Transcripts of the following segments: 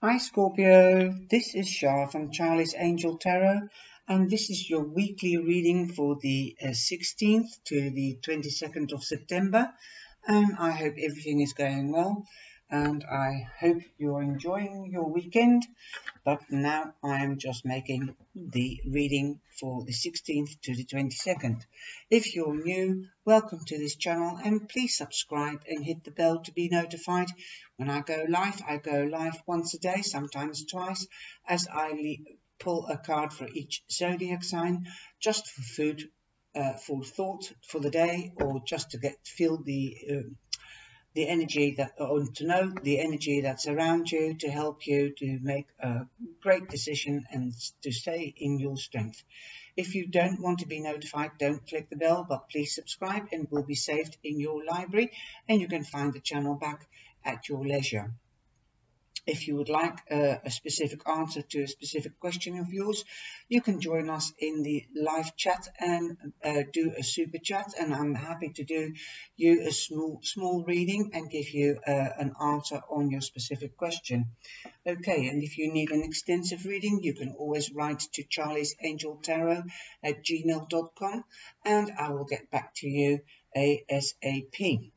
Hi Scorpio, this is Shah from Charlie's Angel Tarot and this is your weekly reading for the uh, 16th to the 22nd of September and I hope everything is going well and I hope you're enjoying your weekend but now I am just making the reading for the 16th to the 22nd. If you're new, welcome to this channel and please subscribe and hit the bell to be notified when I go live. I go live once a day, sometimes twice, as I pull a card for each zodiac sign just for food uh, for thought for the day or just to get feel the uh, the energy that, or to know the energy that's around you to help you to make a great decision and to stay in your strength. If you don't want to be notified, don't click the bell, but please subscribe and will be saved in your library and you can find the channel back at your leisure. If you would like a, a, specific answer to a specific question of yours, you can join us in the live chat and uh, do a super chat. And I'm happy to do you a small, small reading and give you uh, an answer on your specific question. Okay, and if you need an extensive reading, you can always write to Charlie's Angel Tarot at gmail.com and I will get back to you ASAP.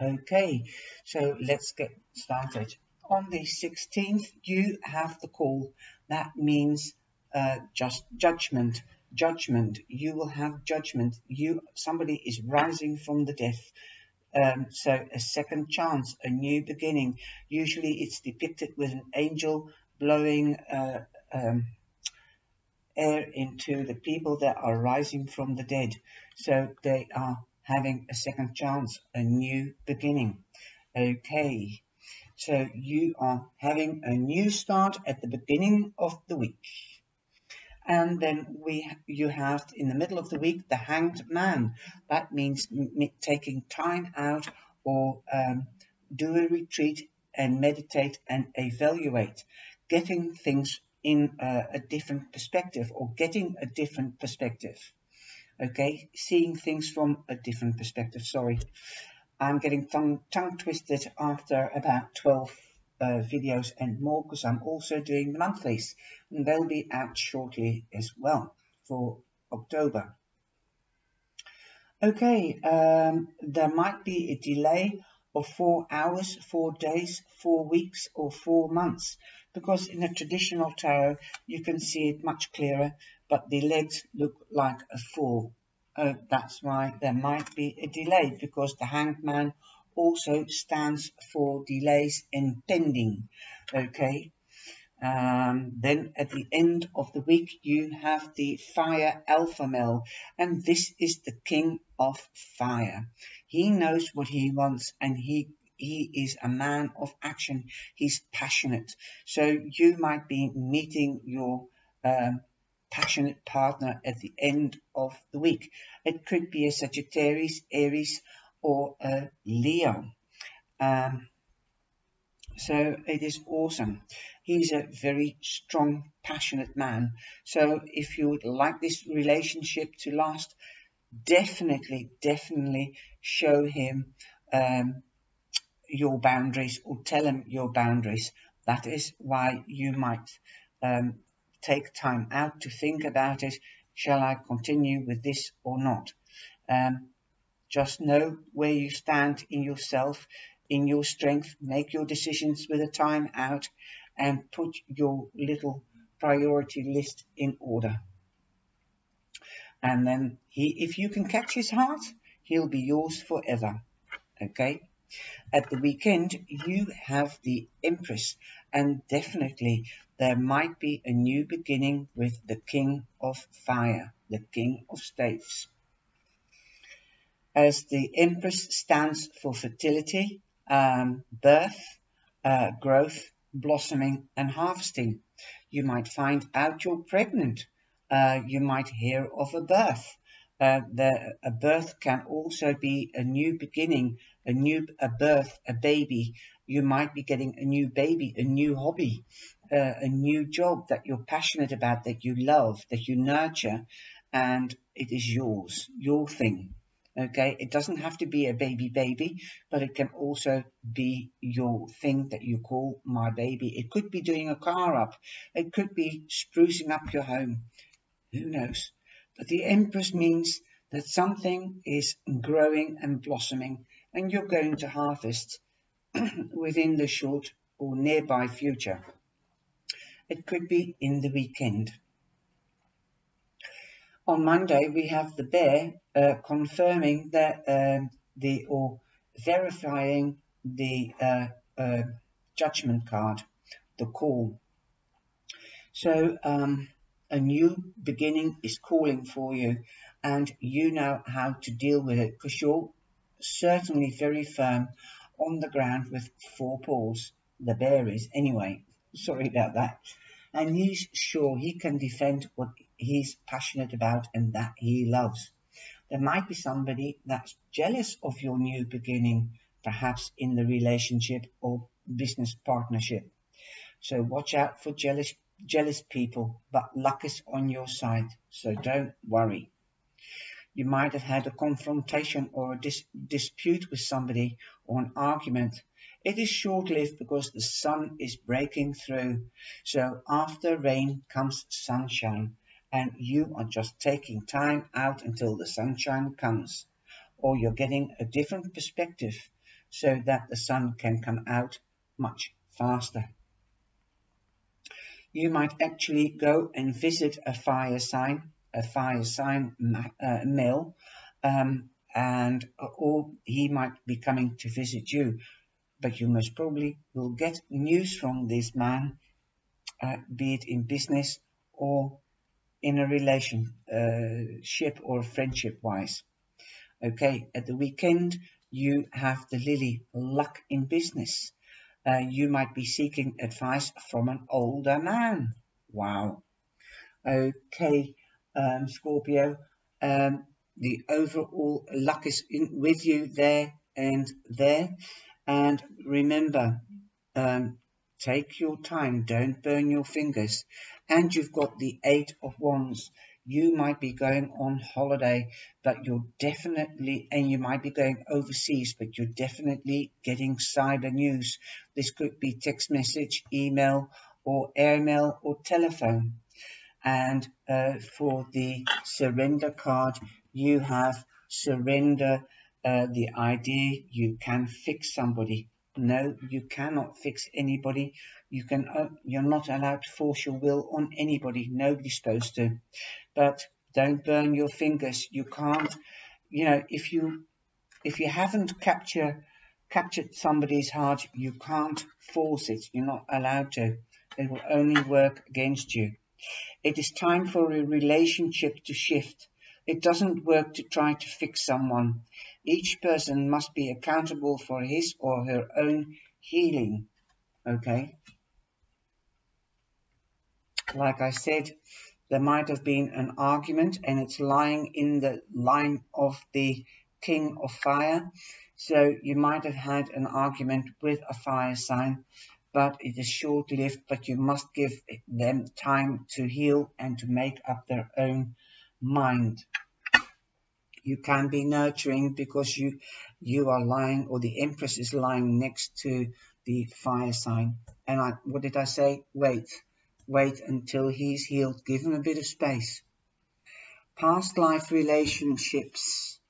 Okay, so let's get started on the 16th, you have the call. That means uh, just judgment. Judgment. You will have judgment. You somebody is rising from the death. Um, so a second chance, a new beginning. Usually it's depicted with an angel blowing uh, um, air into the people that are rising from the dead. So they are having a second chance, a new beginning. Okay. So you are having a new start at the beginning of the week. And then we, you have in the middle of the week the hanged man. That means taking time out or um, do a retreat and meditate and evaluate, getting things in a, a different perspective or getting a different perspective. Okay, seeing things from a different perspective. Sorry. I'm getting tongue, tongue twisted after about 12 uh, videos and more because I'm also doing the monthlies and they'll be out shortly as well for October. Okay, um, there might be a delay of four hours, four days, four weeks or four months because in a traditional tarot you can see it much clearer but the legs look like a four uh, that's why there might be a delay because the hanged man also stands for delays in pending. Okay. Um, then at the end of the week you have the fire alpha male and this is the king of fire. He knows what he wants and he he is a man of action. He's passionate. So you might be meeting your um, passionate partner at the end of the week. It could be a Sagittarius, Aries, or a Leo. Um, so it is awesome. He's a very strong, passionate man. So if you would like this relationship to last, definitely, definitely show him um, your boundaries or tell him your boundaries. That is why you might um, take time out to think about it. Shall I continue with this or not? Um, just know where you stand in yourself, in your strength. Make your decisions with a time out and put your little priority list in order. And then he, if you can catch his heart, he'll be yours forever. Okay? At the weekend, you have the Empress, and definitely there might be a new beginning with the King of Fire, the King of Staves. As the Empress stands for fertility, um, birth, uh, growth, blossoming, and harvesting. You might find out you're pregnant. Uh, you might hear of a birth. Uh, the, a birth can also be a new beginning, a new a birth, a baby. You might be getting a new baby, a new hobby, uh, a new job that you're passionate about, that you love, that you nurture, and it is yours, your thing. Okay, it doesn't have to be a baby baby, but it can also be your thing that you call my baby. It could be doing a car up. It could be sprucing up your home. Who knows? But the Empress means that something is growing and blossoming and you're going to harvest within the short or nearby future. It could be in the weekend. On Monday, we have the bear uh, confirming that um, the or verifying the uh, uh, judgment card, the call. So um, a new beginning is calling for you, and you know how to deal with it because you're certainly very firm on the ground with four paws. The bear is anyway. Sorry about that. And he's sure he can defend what he's passionate about and that he loves. There might be somebody that's jealous of your new beginning, perhaps in the relationship or business partnership. So watch out for jealous, jealous people, but luck is on your side, so don't worry. You might have had a confrontation or a dis dispute with somebody or an argument. It is short-lived because the sun is breaking through. So after rain comes sunshine and you are just taking time out until the sunshine comes or you're getting a different perspective so that the sun can come out much faster. You might actually go and visit a fire sign a fire sign uh, mill, um, and or he might be coming to visit you. But you most probably will get news from this man, uh, be it in business or in a relationship uh, or friendship wise. Okay, at the weekend you have the lily luck in business. Uh, you might be seeking advice from an older man. Wow. Okay, um, Scorpio. Um, the overall luck is in, with you there and there. And remember, um, take your time, don't burn your fingers. And you've got the Eight of Wands. You might be going on holiday, but you're definitely, and you might be going overseas, but you're definitely getting cyber news. This could be text message, email, or airmail, or telephone and uh, for the surrender card you have surrender uh, the idea you can fix somebody. No you cannot fix anybody. You can uh, you're not allowed to force your will on anybody. Nobody's supposed to. But don't burn your fingers. You can't you know if you if you haven't captured captured somebody's heart you can't force it. You're not allowed to. It will only work against you. It is time for a relationship to shift. It doesn't work to try to fix someone. Each person must be accountable for his or her own healing. Okay? Like I said, there might have been an argument and it's lying in the line of the King of Fire. So you might have had an argument with a fire sign but it is short-lived, but you must give them time to heal and to make up their own mind. You can be nurturing because you you are lying or the Empress is lying next to the fire sign. And I, what did I say? Wait. Wait until he's healed. Give him a bit of space. Past life relationships.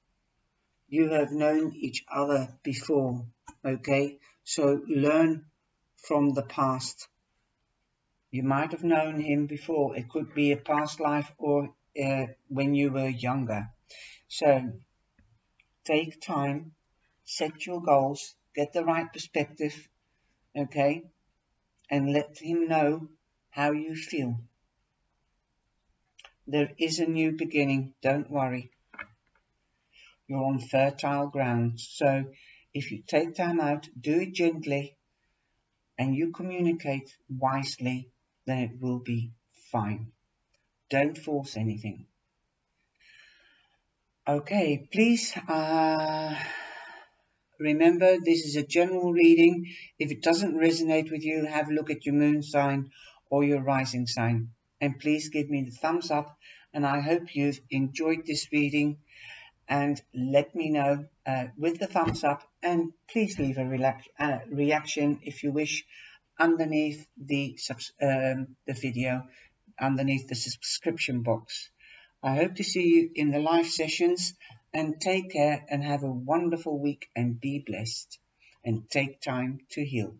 You have known each other before. Okay? So learn from the past. You might have known him before. It could be a past life or uh, when you were younger. So take time, set your goals, get the right perspective, okay, and let him know how you feel. There is a new beginning, don't worry. You're on fertile ground, so if you take time out, do it gently, and you communicate wisely, then it will be fine. Don't force anything. Okay, please uh, remember this is a general reading. If it doesn't resonate with you, have a look at your moon sign or your rising sign. And please give me the thumbs up. And I hope you've enjoyed this reading. and let me know uh, with the thumbs up and please leave a uh, reaction if you wish underneath the, um, the video, underneath the subscription box. I hope to see you in the live sessions and take care and have a wonderful week and be blessed and take time to heal.